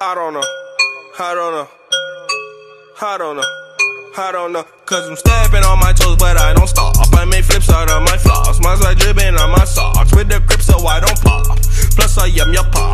I don't know. I don't know. I don't know. I don't know. Cause I'm stepping on my toes, but I don't stop. I make flips out of my floss. my like dripping on my socks. With the grip, so I don't pop. Plus, I am your pop.